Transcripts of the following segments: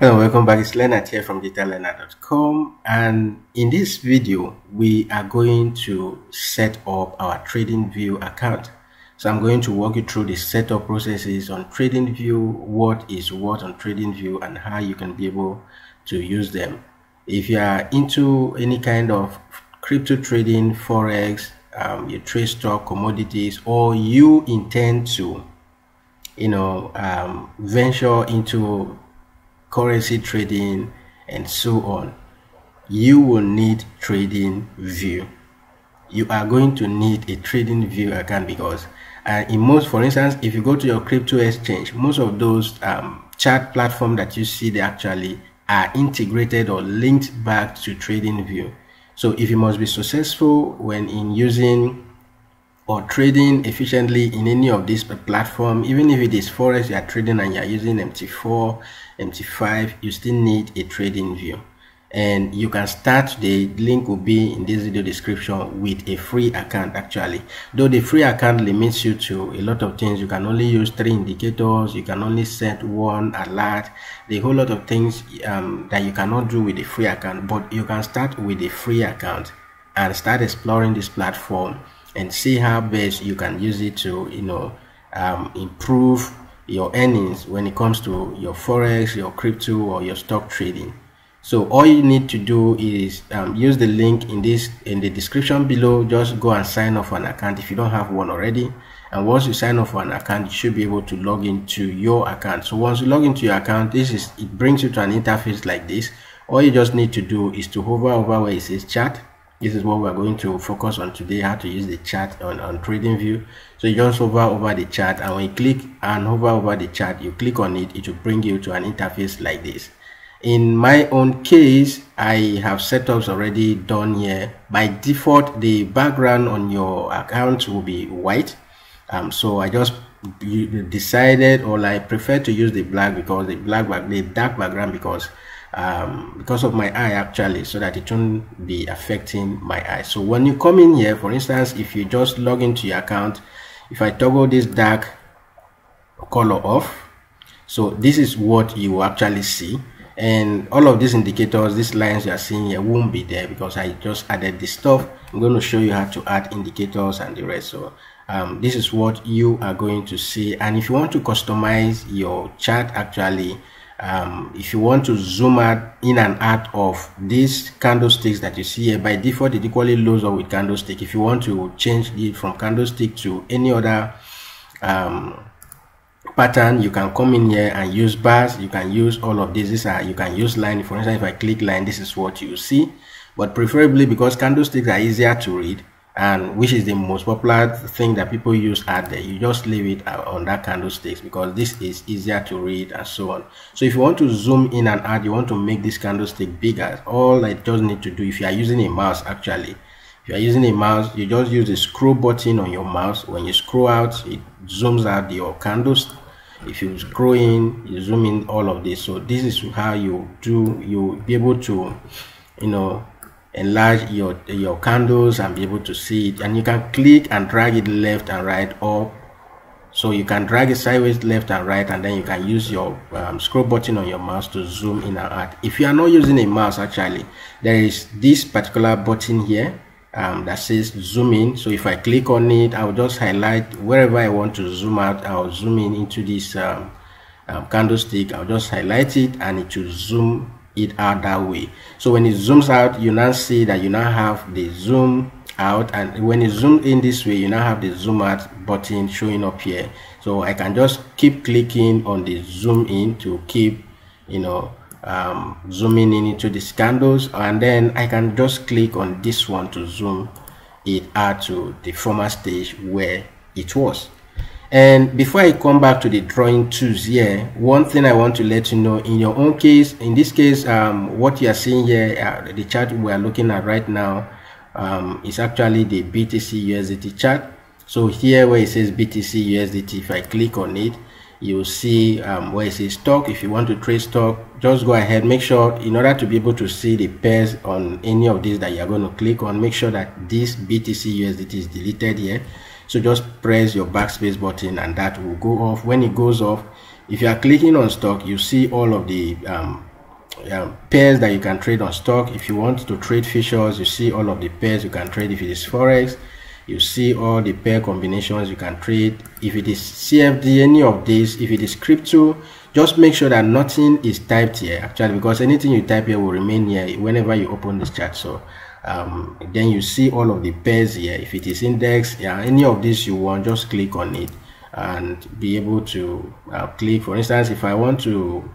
Hello, welcome back. It's Leonard here from DigitalLeonard.com and in this video we are going to set up our TradingView account. So I'm going to walk you through the setup processes on TradingView, what is what on TradingView and how you can be able to use them. If you are into any kind of crypto trading, forex, um, you trade stock, commodities, or you intend to, you know, um, venture into currency trading, and so on, you will need trading view. You are going to need a trading view account because uh, in most, for instance, if you go to your crypto exchange, most of those um, chat platform that you see, they actually are integrated or linked back to trading view. So if you must be successful when in using or trading efficiently in any of these platform even if it is forex you are trading and you are using mt4 mt5 you still need a trading view. And you can start the link will be in this video description with a free account actually. Though the free account limits you to a lot of things you can only use three indicators you can only set one alert the whole lot of things um, that you cannot do with the free account. But you can start with a free account and start exploring this platform and see how best you can use it to you know um, improve your earnings when it comes to your forex your crypto or your stock trading. So all you need to do is um, use the link in this in the description below. Just go and sign up for an account if you don't have one already. And once you sign up for an account you should be able to log into your account. So once you log into your account this is it brings you to an interface like this. All you just need to do is to hover over where it says chat this is what we're going to focus on today how to use the chart on, on trading view. So you just hover over the chart and when you click and hover over the chart you click on it it will bring you to an interface like this. In my own case i have setups already done here. By default the background on your account will be white. Um, so i just decided or i prefer to use the black because the black the dark background because um, because of my eye actually so that it won't be affecting my eye. So when you come in here for instance if you just log into your account if I toggle this dark color off so this is what you actually see. And all of these indicators these lines you are seeing here won't be there because I just added this stuff. I'm going to show you how to add indicators and the rest. So um, this is what you are going to see. And if you want to customize your chart actually um, if you want to zoom out in and out of these candlesticks that you see here by default it equally loads up with candlestick. If you want to change it from candlestick to any other um, pattern you can come in here and use bars. You can use all of these, are you can use line. For instance if i click line this is what you see. But preferably because candlesticks are easier to read and which is the most popular thing that people use out there you just leave it uh, on that candlesticks because this is easier to read and so on. So if you want to zoom in and out you want to make this candlestick bigger all I just need to do if you are using a mouse actually if you are using a mouse you just use the scroll button on your mouse. When you scroll out it zooms out your candles. If you scroll in you zoom in all of this. So this is how you do you be able to you know enlarge your your candles and be able to see it. And you can click and drag it left and right up. So you can drag it sideways left and right and then you can use your um, scroll button on your mouse to zoom in and out. If you are not using a mouse actually there is this particular button here um, that says zoom in. So if I click on it I'll just highlight wherever I want to zoom out. I'll zoom in into this um, um, candlestick. I'll just highlight it and it will zoom it out that way. So when it zooms out you now see that you now have the zoom out and when you zoom in this way you now have the zoom out button showing up here. So I can just keep clicking on the zoom in to keep you know um, zooming in into the candles and then I can just click on this one to zoom it out to the former stage where it was and before I come back to the drawing tools here, one thing I want to let you know in your own case, in this case, um, what you are seeing here, uh, the chart we are looking at right now, um, is actually the BTC USDT chart. So here where it says BTC USDT, if I click on it, you'll see um, where it says stock. If you want to trade stock, just go ahead. Make sure in order to be able to see the pairs on any of these that you're going to click on, make sure that this BTC USDT is deleted here so just press your backspace button and that will go off. When it goes off if you are clicking on stock you see all of the um, um, pairs that you can trade on stock. If you want to trade futures you see all of the pairs you can trade. If it is forex you see all the pair combinations you can trade. If it is cfd any of these if it is crypto just make sure that nothing is typed here actually because anything you type here will remain here whenever you open this chart. So um, then you see all of the pairs here. If it is indexed yeah any of these you want just click on it and be able to uh, click. For instance if i want to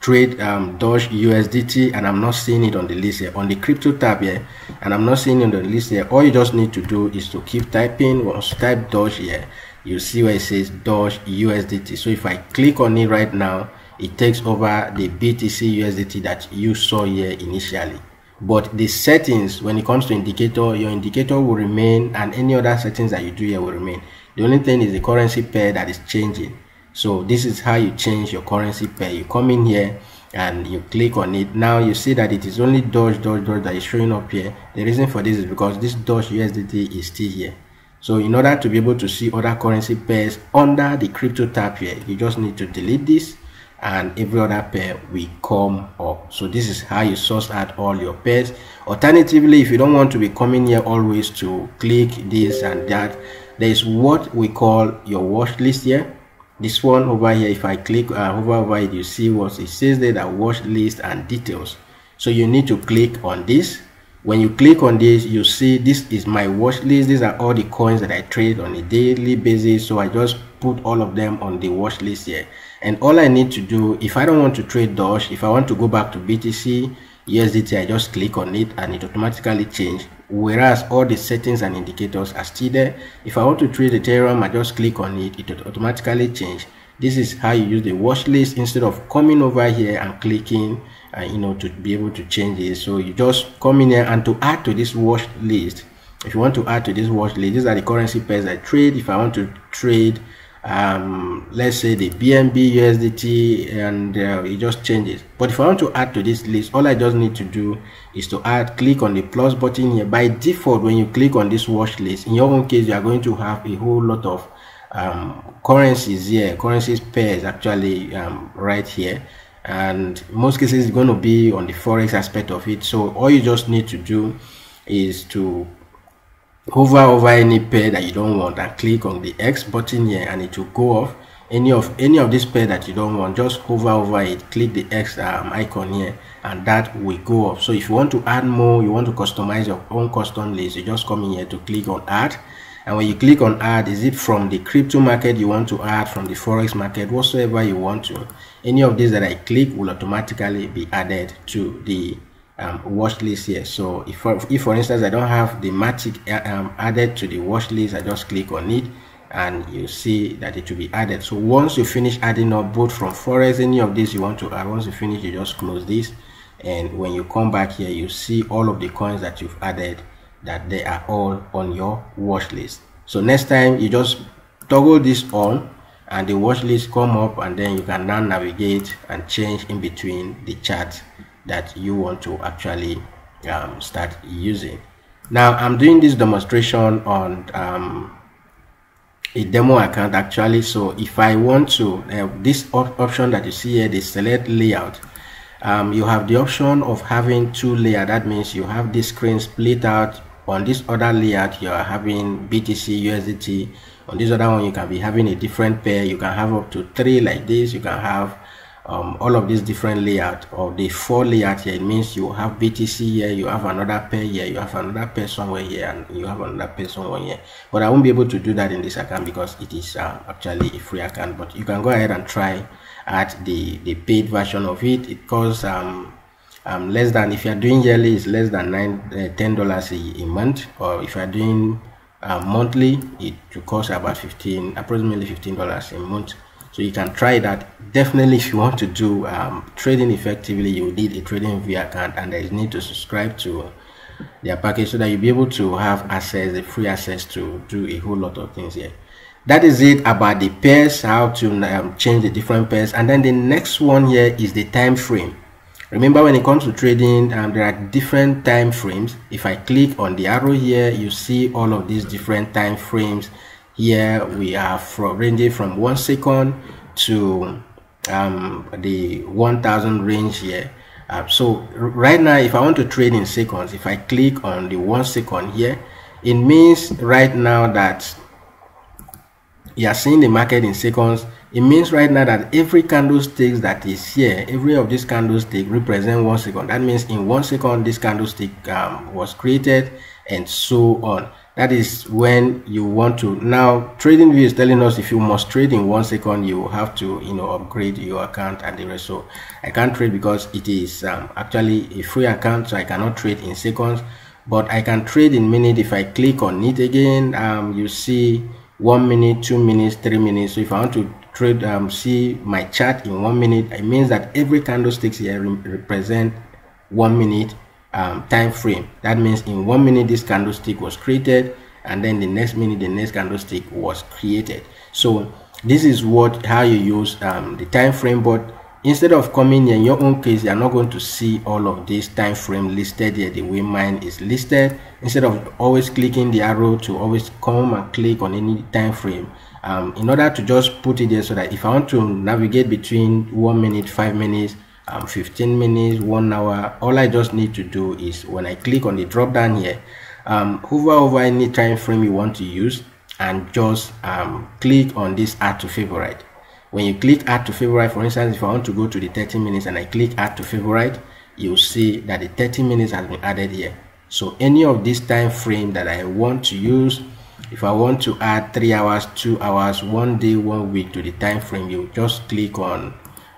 trade um, USDT and I'm not seeing it on the list here on the crypto tab here and I'm not seeing it on the list here all you just need to do is to keep typing once type Doge here you see where it says Doge USDT so if I click on it right now it takes over the BTC USDT that you saw here initially but the settings when it comes to indicator your indicator will remain and any other settings that you do here will remain. The only thing is the currency pair that is changing. So this is how you change your currency pair. You come in here and you click on it. Now you see that it is only doge doge doge that is showing up here. The reason for this is because this doge usdt is still here. So in order to be able to see other currency pairs under the crypto tab here you just need to delete this and every other pair will come up. So this is how you source out all your pairs. Alternatively if you don't want to be coming here always to click this and that there is what we call your watch list here. This one over here if i click uh, over it you see what it says there that watch list and details. So you need to click on this. When you click on this you see this is my watch list. These are all the coins that i trade on a daily basis. So i just put all of them on the watch list here and all i need to do if i don't want to trade doge if i want to go back to btc usdt i just click on it and it automatically change. Whereas all the settings and indicators are still there. If i want to trade ethereum i just click on it it automatically change. This is how you use the watch list instead of coming over here and clicking uh, you know to be able to change it. So you just come in here and to add to this watch list. If you want to add to this watch list these are the currency pairs i trade. If i want to trade um, let's say the BNB USDT and uh, it just changes. But if I want to add to this list all I just need to do is to add click on the plus button here. By default when you click on this watch list in your own case you are going to have a whole lot of um, currencies here currencies pairs actually um, right here. And most cases it's going to be on the forex aspect of it. So all you just need to do is to hover over any pair that you don't want and click on the X button here and it will go off. Any of any of this pair that you don't want just hover over it click the X um, icon here and that will go off. So if you want to add more you want to customize your own custom list you just come in here to click on add. And when you click on add is it from the crypto market you want to add from the forex market whatsoever you want to any of these that I click will automatically be added to the um, watch list here. So if for, if for instance I don't have the matic um, added to the watch list I just click on it and you see that it will be added. So once you finish adding up both from forex any of these you want to add once you finish you just close this. And when you come back here you see all of the coins that you've added that they are all on your watch list. So next time you just toggle this on and the watch list come up and then you can now navigate and change in between the charts that you want to actually um, start using. Now i'm doing this demonstration on um, a demo account actually. So if i want to uh, this op option that you see here the select layout um, you have the option of having two layer. That means you have this screen split out. On this other layout you are having btc usdt on this other one you can be having a different pair. You can have up to three like this. You can have um, all of these different layout or the four layout here it means you have BTC here you have another pair here you have another pair somewhere here and you have another pair somewhere here. But I won't be able to do that in this account because it is uh, actually a free account. But you can go ahead and try at the the paid version of it. It costs um, um less than if you're doing yearly it's less than nine uh, ten dollars a, month or if you're doing uh, monthly it will cost about 15 approximately 15 dollars a month so you can try that. Definitely if you want to do um, trading effectively you need a TradingView account and there is need to subscribe to their package so that you'll be able to have access the free access to do a whole lot of things here. That is it about the pairs how to um, change the different pairs. And then the next one here is the time frame. Remember when it comes to trading um, there are different time frames. If i click on the arrow here you see all of these different time frames here we are from ranging from one second to um, the 1000 range here. Uh, so right now if I want to trade in seconds if I click on the one second here it means right now that you are seeing the market in seconds. It means right now that every candlestick that is here every of these candlestick represent one second. That means in one second this candlestick um, was created and so on that is when you want to now trading view is telling us if you must trade in one second you have to you know upgrade your account and the rest. So i can't trade because it is um, actually a free account so i cannot trade in seconds. But i can trade in minute if i click on it again. Um, you see one minute two minutes three minutes. So if i want to trade um, see my chart in one minute it means that every candlestick here represent one minute um, time frame. That means in one minute this candlestick was created and then the next minute the next candlestick was created. So this is what how you use um, the time frame but instead of coming in your own case you are not going to see all of this time frame listed here the way mine is listed instead of always clicking the arrow to always come and click on any time frame um, in order to just put it there so that if I want to navigate between one minute five minutes um, 15 minutes one hour. All i just need to do is when i click on the drop down here um, hover over any time frame you want to use and just um, click on this add to favorite. When you click add to favorite for instance if i want to go to the 30 minutes and i click add to favorite you'll see that the 30 minutes has been added here. So any of this time frame that i want to use if i want to add three hours two hours one day one week to the time frame you just click on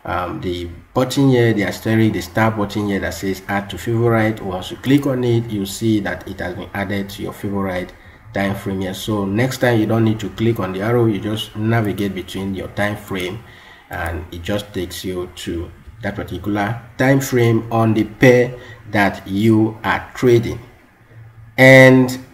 um, the button here the asterisk the star button here that says add to favorite once you click on it you see that it has been added to your favorite time frame here. So next time you don't need to click on the arrow you just navigate between your time frame and it just takes you to that particular time frame on the pair that you are trading. And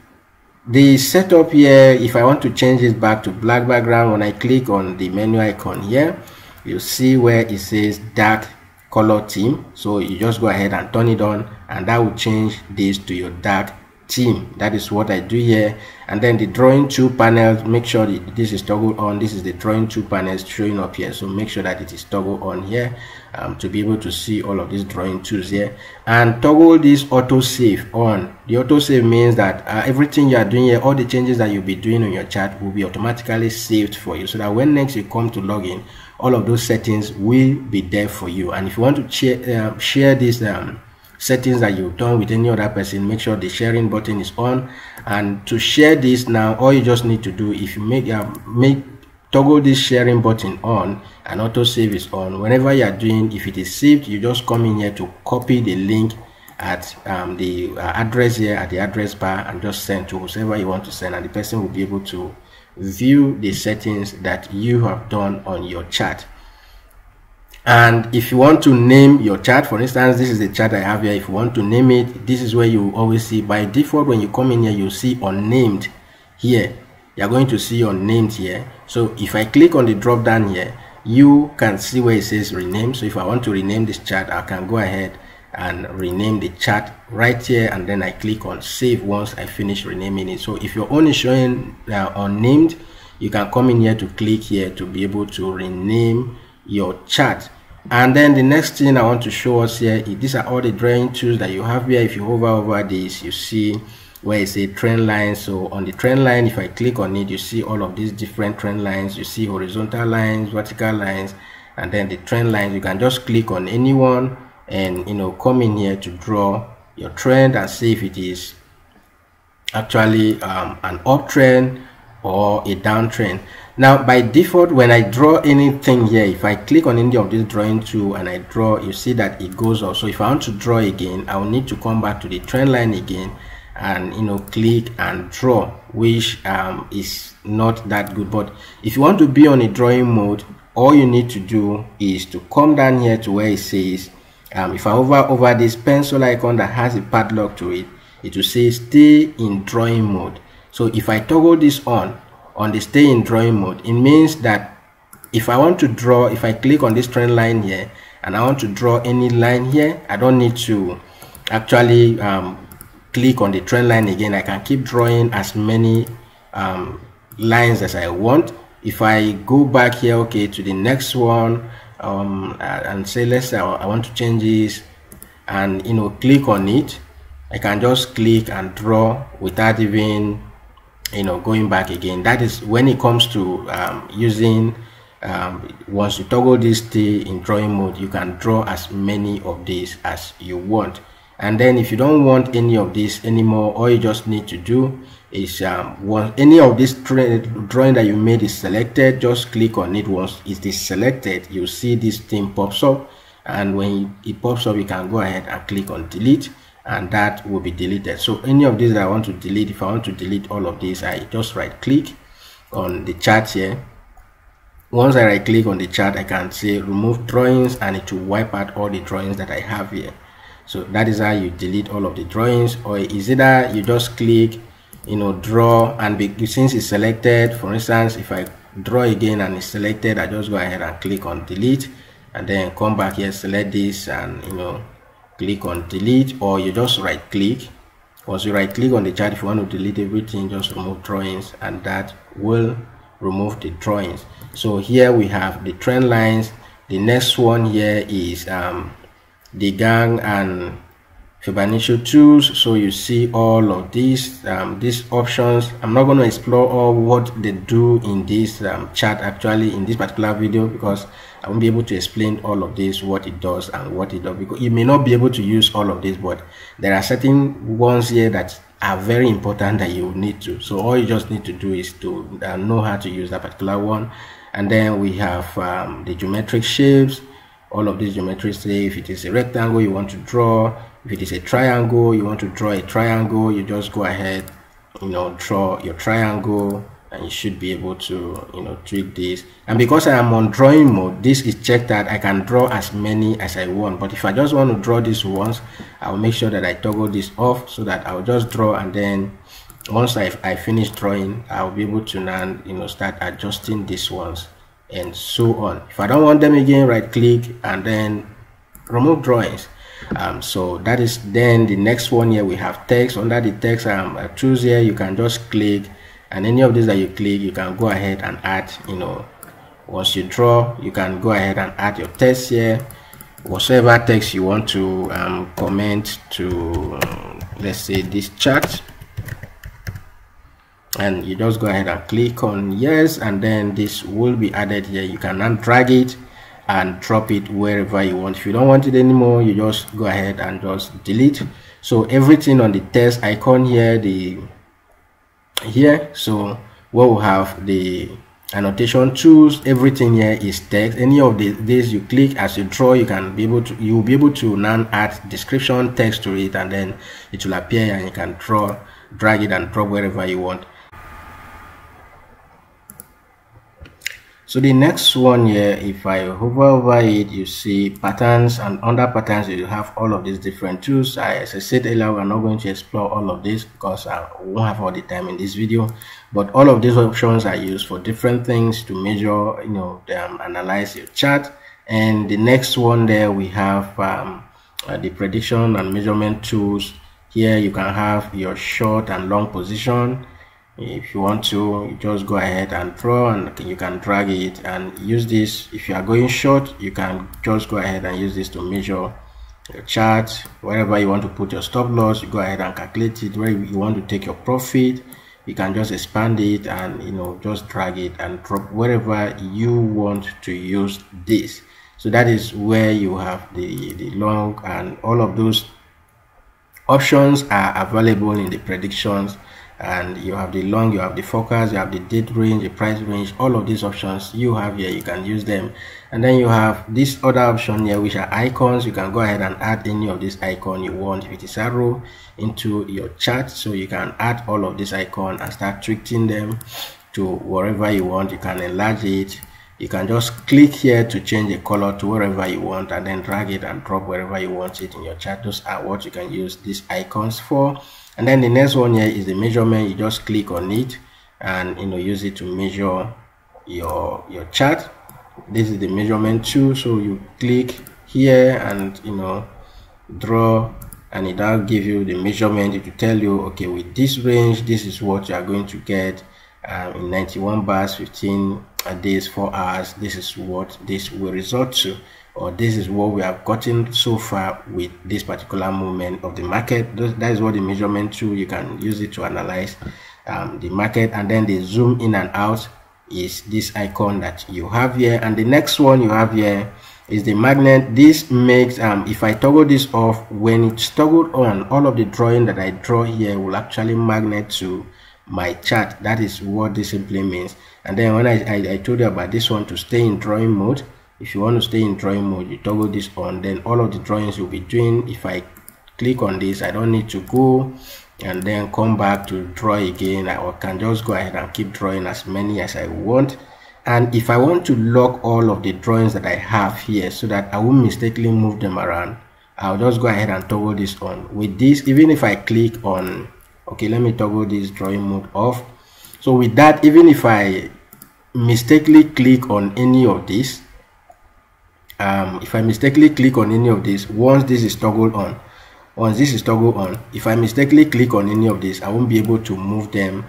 the setup here if i want to change it back to black background when i click on the menu icon here you see where it says dark color theme so you just go ahead and turn it on and that will change this to your dark theme that is what i do here. And then the drawing tool panel make sure this is toggled on. This is the drawing tool panels showing up here. So make sure that it is toggled on here um, to be able to see all of these drawing tools here. And toggle this auto save on. The auto save means that uh, everything you are doing here all the changes that you'll be doing on your chart will be automatically saved for you so that when next you come to login all of those settings will be there for you. And if you want to share uh, share these um, settings that you've done with any other person make sure the sharing button is on. And to share this now all you just need to do if you make uh, make toggle this sharing button on and auto save is on whenever you are doing if it is saved you just come in here to copy the link at um, the uh, address here at the address bar and just send to whoever you want to send and the person will be able to view the settings that you have done on your chart. And if you want to name your chart for instance this is the chart i have here. If you want to name it this is where you always see. By default when you come in here you see unnamed here. You're going to see unnamed here. So if i click on the drop down here you can see where it says rename. So if i want to rename this chart i can go ahead and rename the chart right here and then I click on save once I finish renaming it. So if you're only showing uh, unnamed you can come in here to click here to be able to rename your chart. And then the next thing I want to show us here these are all the drawing tools that you have here. If you hover over this you see where it's a trend line so on the trend line if I click on it you see all of these different trend lines. You see horizontal lines vertical lines and then the trend lines. You can just click on any one and you know come in here to draw your trend and see if it is actually um, an uptrend or a downtrend now by default when I draw anything here if I click on any of this drawing tool and I draw you see that it goes off so if I want to draw again I will need to come back to the trend line again and you know click and draw which um, is not that good. But if you want to be on a drawing mode all you need to do is to come down here to where it says um, if I hover over this pencil icon that has a padlock to it it will say stay in drawing mode. So if I toggle this on on the stay in drawing mode it means that if I want to draw if I click on this trend line here and I want to draw any line here I don't need to actually um, click on the trend line again. I can keep drawing as many um, lines as I want. If I go back here okay to the next one um, and say let's say I want to change this and you know click on it I can just click and draw without even you know going back again. That is when it comes to um, using um, once you toggle this T in drawing mode you can draw as many of these as you want. And then if you don't want any of this anymore all you just need to do is um, once any of this drawing that you made is selected just click on it. Once it is selected you see this thing pops up. And when it pops up you can go ahead and click on delete and that will be deleted. So any of these that I want to delete if I want to delete all of these I just right click on the chart here. Once I right click on the chart I can say remove drawings and it will wipe out all the drawings that I have here. So that is how you delete all of the drawings or is it that you just click you know draw and be, since it's selected for instance if I draw again and it's selected I just go ahead and click on delete and then come back here select this and you know click on delete or you just right click. Once you right click on the chart if you want to delete everything just remove drawings and that will remove the drawings. So here we have the trend lines. The next one here is um, the Gann and Fibonacci tools so you see all of these um, these options. I'm not going to explore all what they do in this um, chart actually in this particular video because I won't be able to explain all of this what it does and what it does because you may not be able to use all of this but there are certain ones here that are very important that you need to. So all you just need to do is to uh, know how to use that particular one. And then we have um, the geometric shapes. All of these geometry say if it is a rectangle you want to draw if it is a triangle you want to draw a triangle you just go ahead you know draw your triangle and you should be able to you know tweak this. And because I am on drawing mode this is checked that I can draw as many as I want. But if I just want to draw this once I'll make sure that I toggle this off so that I'll just draw and then once I, I finish drawing I'll be able to now you know start adjusting these ones and so on. If i don't want them again right click and then remove drawings um, so that is then the next one here we have text. Under the text um, I choose here you can just click. And any of these that you click you can go ahead and add you know once you draw you can go ahead and add your text here. Whatever text you want to um, comment to um, let's say this chart and you just go ahead and click on yes and then this will be added here. You can drag it and drop it wherever you want. If you don't want it anymore you just go ahead and just delete. So everything on the test icon here the here so what we'll have the annotation tools everything here is text. Any of the these you click as you draw you can be able to you'll be able to now add description text to it and then it will appear and you can draw drag it and drop wherever you want so the next one here if i hover over it you see patterns and under patterns you have all of these different tools. I, as i said earlier we're not going to explore all of this because i won't have all the time in this video. But all of these options are used for different things to measure you know them analyze your chart. And the next one there we have um, uh, the prediction and measurement tools. Here you can have your short and long position if you want to just go ahead and draw and you can drag it and use this. If you are going short you can just go ahead and use this to measure your chart wherever you want to put your stop loss you go ahead and calculate it. Where you want to take your profit you can just expand it and you know just drag it and drop wherever you want to use this. So that is where you have the the long and all of those options are available in the predictions and you have the long you have the focus you have the date range the price range all of these options you have here you can use them. And then you have this other option here which are icons. You can go ahead and add any of this icon you want. If it is arrow into your chart so you can add all of this icon and start tweaking them to wherever you want. You can enlarge it. You can just click here to change the color to wherever you want and then drag it and drop wherever you want it in your chart those are what you can use these icons for and then the next one here is the measurement. You just click on it and you know use it to measure your your chart. This is the measurement tool. So you click here and you know draw and it will give you the measurement. It will tell you okay with this range this is what you are going to get um, in 91 bars 15 days 4 hours. This is what this will result to or this is what we have gotten so far with this particular movement of the market. That is what the measurement tool you can use it to analyze um, the market. And then the zoom in and out is this icon that you have here. And the next one you have here is the magnet. This makes um if i toggle this off when it's toggled on all of the drawing that i draw here will actually magnet to my chart. That is what this simply means. And then when I, I, I told you about this one to stay in drawing mode if you want to stay in drawing mode you toggle this on then all of the drawings you'll be doing. If i click on this i don't need to go and then come back to draw again. I can just go ahead and keep drawing as many as I want. And if I want to lock all of the drawings that I have here so that I won't mistakenly move them around I'll just go ahead and toggle this on. With this even if I click on okay let me toggle this drawing mode off. So with that even if I mistakenly click on any of this um, if I mistakenly click on any of this once this is toggled on once this is toggle on if i mistakenly click on any of this i won't be able to move them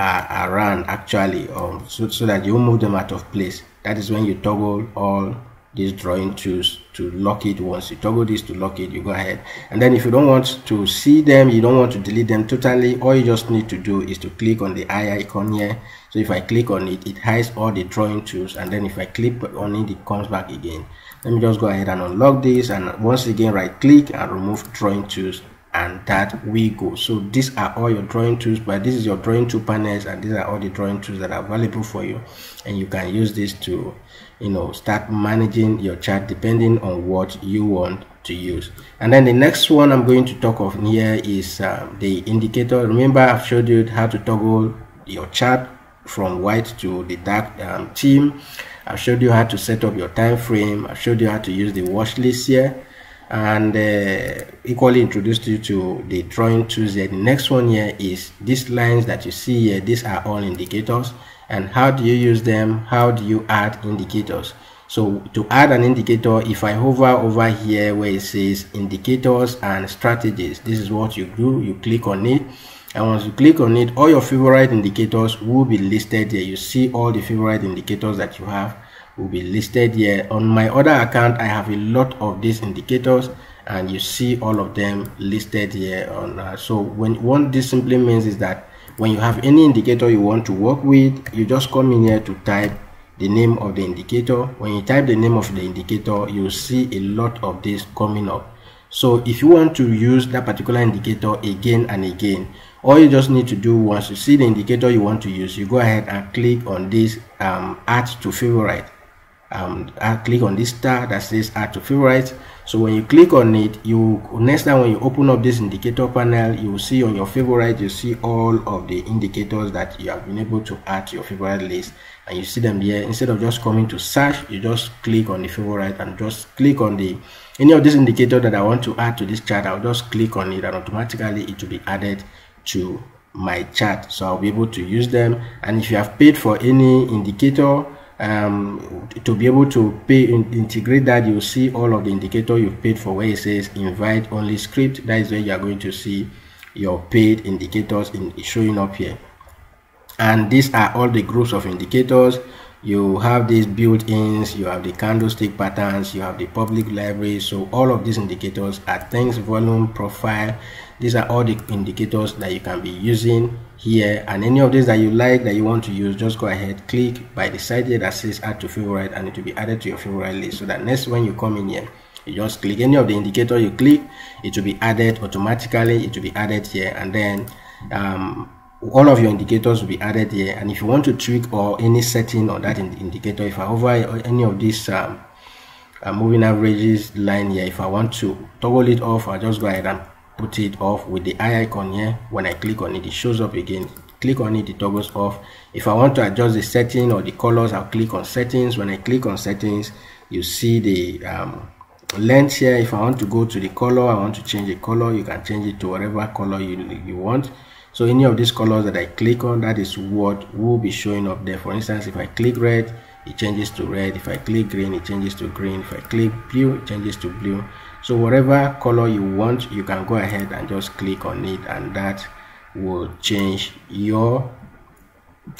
uh, around actually um, so, so that you move them out of place. That is when you toggle all these drawing tools to lock it. Once you toggle this to lock it you go ahead. And then if you don't want to see them you don't want to delete them totally all you just need to do is to click on the eye icon here. So if i click on it it hides all the drawing tools. And then if i click on it it comes back again let me just go ahead and unlock this and once again right click and remove drawing tools and that we go. So these are all your drawing tools but this is your drawing tool panels and these are all the drawing tools that are available for you. And you can use this to you know start managing your chart depending on what you want to use. And then the next one i'm going to talk of here is uh, the indicator. Remember i've showed you how to toggle your chart from white to the dark um, theme I showed you how to set up your time frame. I showed you how to use the watch list here and uh, equally introduced you to the drawing tools. The next one here is these lines that you see here. These are all indicators and how do you use them? How do you add indicators? So to add an indicator, if I hover over here where it says indicators and strategies, this is what you do. You click on it and once you click on it all your favorite indicators will be listed here. You see all the favorite indicators that you have will be listed here. On my other account i have a lot of these indicators and you see all of them listed here on uh, so when what this simply means is that when you have any indicator you want to work with you just come in here to type the name of the indicator. When you type the name of the indicator you'll see a lot of this coming up. So if you want to use that particular indicator again and again all you just need to do once you see the indicator you want to use you go ahead and click on this um, add to favorite. Um, click on this star that says add to favorite. So when you click on it you next time when you open up this indicator panel you will see on your favorite you see all of the indicators that you have been able to add to your favorite list. And you see them here instead of just coming to search you just click on the favorite and just click on the any of this indicator that I want to add to this chart I'll just click on it and automatically it will be added to my chart so I'll be able to use them. And if you have paid for any indicator um, to be able to pay in, integrate that you'll see all of the indicator you've paid for where it says invite only script. That is where you are going to see your paid indicators in showing up here. And these are all the groups of indicators you have these built-ins you have the candlestick patterns you have the public library. So all of these indicators are things volume profile. These are all the indicators that you can be using here. And any of these that you like that you want to use just go ahead click by the side here that says add to favorite and it will be added to your favorite list. So that next when you come in here you just click. Any of the indicator you click it will be added automatically it will be added here. And then um, all of your indicators will be added here. And if you want to tweak or any setting on that in indicator if i hover any of these um, uh, moving averages line here if i want to toggle it off i'll just go ahead and put it off with the eye icon here. When i click on it it shows up again. Click on it it toggles off. If i want to adjust the setting or the colors i'll click on settings. When i click on settings you see the um, length here. If i want to go to the color i want to change the color you can change it to whatever color you, you want so any of these colors that i click on that is what will be showing up there. For instance if i click red it changes to red. If i click green it changes to green. If i click blue it changes to blue. So whatever color you want you can go ahead and just click on it and that will change your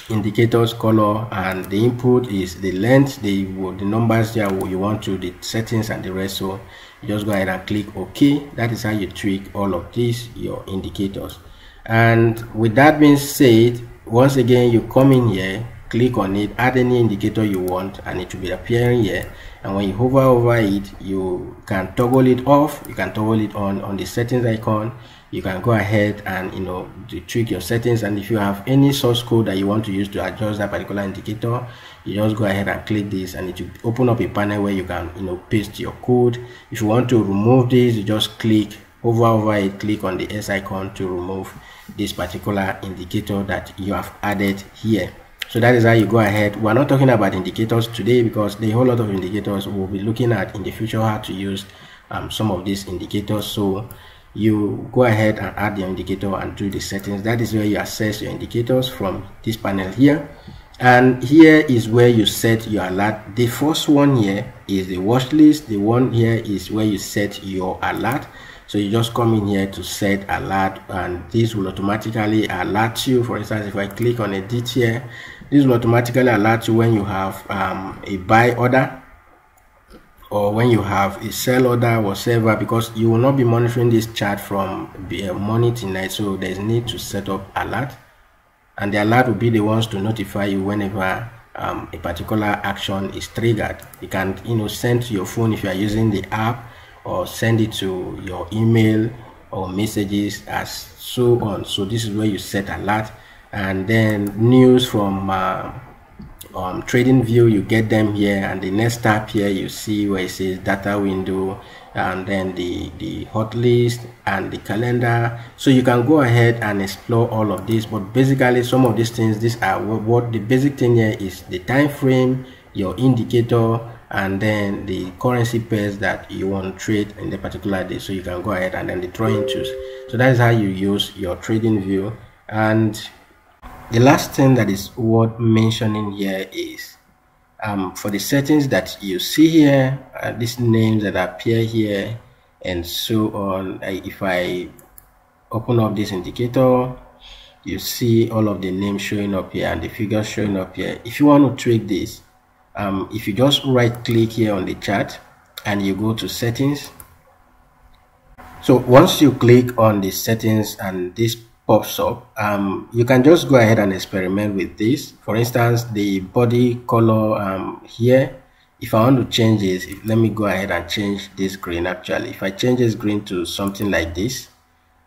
indicators color. And the input is the length the the numbers there you want to the settings and the rest. So just go ahead and click ok. That is how you tweak all of these your indicators and with that being said once again you come in here click on it add any indicator you want and it will be appearing here. And when you hover over it you can toggle it off. You can toggle it on on the settings icon. You can go ahead and you know tweak your settings. And if you have any source code that you want to use to adjust that particular indicator you just go ahead and click this and it will open up a panel where you can you know paste your code. If you want to remove this you just click hover over it click on the s icon to remove this particular indicator that you have added here. So that is how you go ahead. We're not talking about indicators today because the whole lot of indicators we'll be looking at in the future how to use um, some of these indicators. So you go ahead and add the indicator and do the settings. That is where you assess your indicators from this panel here. And here is where you set your alert. The first one here is the watch list. The one here is where you set your alert so you just come in here to set alert and this will automatically alert you. For instance if i click on edit here this will automatically alert you when you have um, a buy order or when you have a sell order whatever because you will not be monitoring this chart from uh, morning to night. So there's need to set up alert and the alert will be the ones to notify you whenever um, a particular action is triggered. You can you know send to your phone if you are using the app or send it to your email or messages as so on. So this is where you set alert. And then news from uh, um, trading view you get them here. And the next tab here you see where it says data window and then the the hot list and the calendar. So you can go ahead and explore all of this. But basically some of these things these are what, what the basic thing here is the time frame your indicator and then the currency pairs that you want to trade in the particular day. So you can go ahead and then the drawing tools. So that is how you use your trading view. And the last thing that is worth mentioning here is um, for the settings that you see here uh, these names that appear here and so on if I open up this indicator you see all of the names showing up here and the figures showing up here. If you want to tweak this um, if you just right click here on the chart and you go to settings so once you click on the settings and this pops up um, you can just go ahead and experiment with this. For instance the body color um, here if I want to change this let me go ahead and change this green actually. If I change this green to something like this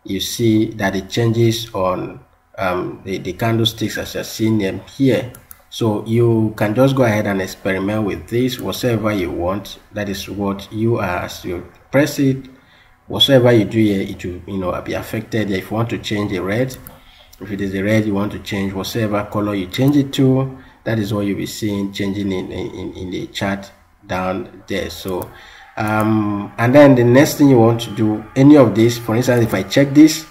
you see that it changes on um, the, the candlesticks as you're seeing them here so you can just go ahead and experiment with this. Whatever you want that is what you are as you press it whatever you do here it will you know be affected. If you want to change the red if it is the red you want to change whatever color you change it to that is what you'll be seeing changing in in, in the chart down there. So um, and then the next thing you want to do any of this for instance if i check this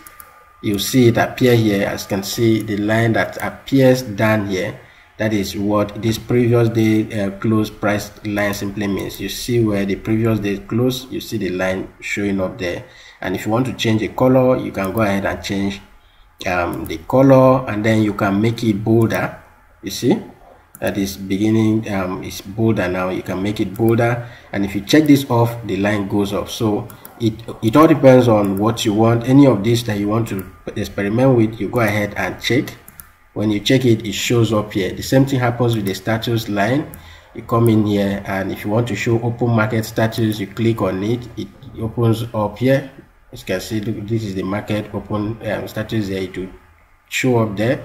you see it appear here. As you can see the line that appears down here that is what this previous day uh, close price line simply means. You see where the previous day close you see the line showing up there. And if you want to change the color you can go ahead and change um, the color and then you can make it bolder. You see? That is beginning um, is bolder now. You can make it bolder. And if you check this off the line goes off so it it all depends on what you want. Any of this that you want to experiment with you go ahead and check when you check it it shows up here. The same thing happens with the status line. You come in here and if you want to show open market status you click on it. It opens up here. As you can see this is the market open um, status there. Will show up there.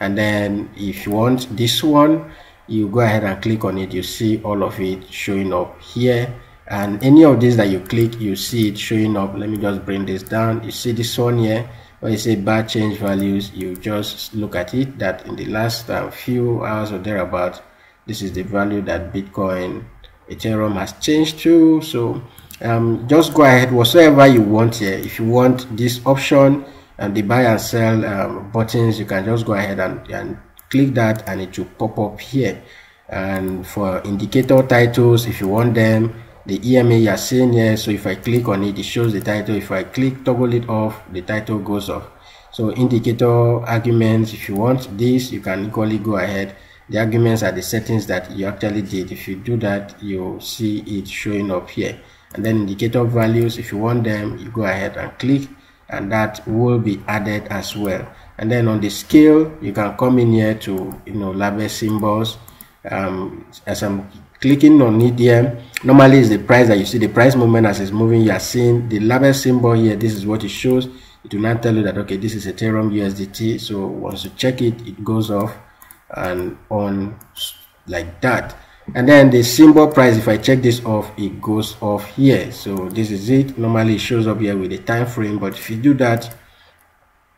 And then if you want this one you go ahead and click on it. You see all of it showing up here. And any of these that you click you see it showing up. Let me just bring this down. You see this one here when you say bar change values you just look at it that in the last uh, few hours or thereabout this is the value that bitcoin ethereum has changed to. So um, just go ahead. Whatsoever you want here if you want this option and the buy and sell um, buttons you can just go ahead and, and click that and it will pop up here. And for indicator titles if you want them the EMA you are seeing here so if I click on it it shows the title. If I click toggle it off the title goes off. So indicator arguments if you want this you can equally go ahead. The arguments are the settings that you actually did. If you do that you'll see it showing up here. And then indicator values if you want them you go ahead and click and that will be added as well. And then on the scale you can come in here to you know label symbols. Um, as I'm clicking on it normally is the price that you see the price movement as it's moving. You are seeing the label symbol here. This is what it shows. It will not tell you that okay this is Ethereum USDT so once you check it it goes off and on like that. And then the symbol price if i check this off it goes off here. So this is it. Normally it shows up here with the time frame. But if you do that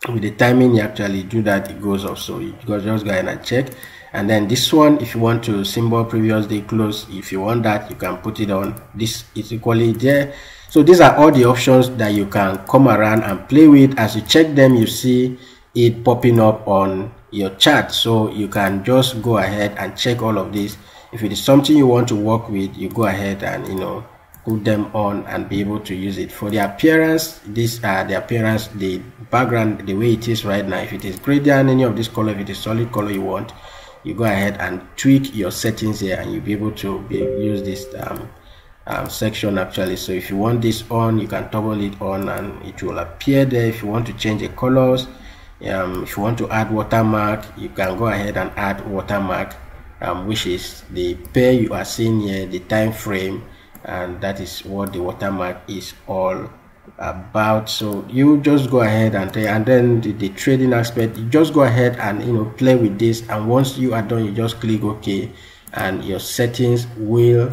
with the timing you actually do that it goes off. So you just go ahead and check. And then this one if you want to symbol previous day close if you want that you can put it on. This is equally there. So these are all the options that you can come around and play with. As you check them you see it popping up on your chart so you can just go ahead and check all of this. If it is something you want to work with you go ahead and you know put them on and be able to use it. For the appearance this uh the appearance the background the way it is right now if it is gradient any of this color if it is solid color you want you go ahead and tweak your settings here and you'll be able to be, use this um, um, section actually. So if you want this on you can toggle it on and it will appear there. If you want to change the colors um, if you want to add watermark you can go ahead and add watermark um, which is the pair you are seeing here the time frame and that is what the watermark is all about. So you just go ahead and and then the, the, trading aspect you just go ahead and you know play with this and once you are done you just click ok and your settings will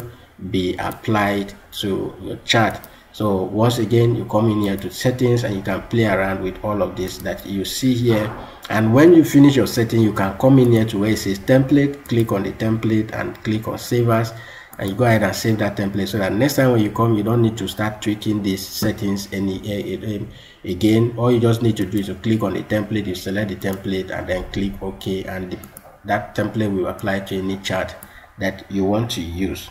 be applied to your chart. So once again you come in here to settings and you can play around with all of this that you see here. And when you finish your setting you can come in here to where it says template click on the template and click on save as and you go ahead and save that template so that next time when you come you don't need to start tweaking these settings any uh, again. All you just need to do is to click on the template. You select the template and then click ok. And the, that template will apply to any chart that you want to use.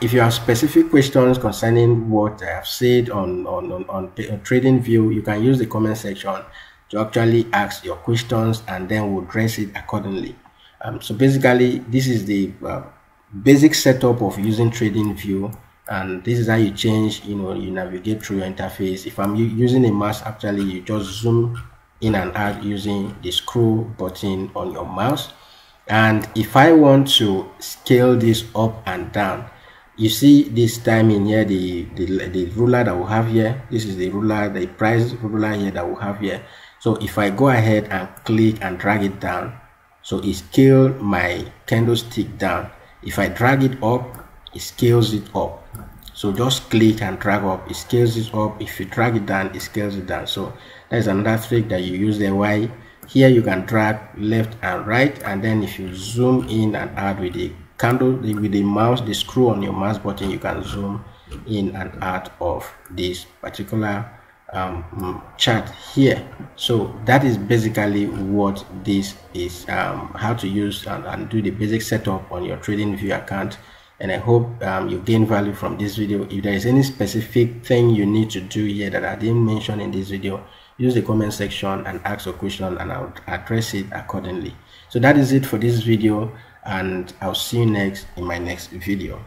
If you have specific questions concerning what I have said on, on, on, on, on TradingView, you can use the comment section to actually ask your questions and then we'll address it accordingly. Um, so basically, this is the uh, basic setup of using TradingView and this is how you change, you know, you navigate through your interface. If I'm using a mouse, actually you just zoom in and out using the scroll button on your mouse. And if I want to scale this up and down, you see this timing here the, the the ruler that we have here this is the ruler the price ruler here that we have here so if i go ahead and click and drag it down so it scales my candlestick down if i drag it up it scales it up. So just click and drag up it scales it up. If you drag it down it scales it down. So that's another trick that you use there. Why? Here you can drag left and right and then if you zoom in and out with the candle with the mouse the screw on your mouse button you can zoom in and out of this particular um, chart here. So that is basically what this is um, how to use and, and, do the basic setup on your TradingView account. And I hope um, you gain value from this video. If there is any specific thing you need to do here that I didn't mention in this video use the comment section and ask a question and I'll address it accordingly. So that is it for this video and I'll see you next in my next video.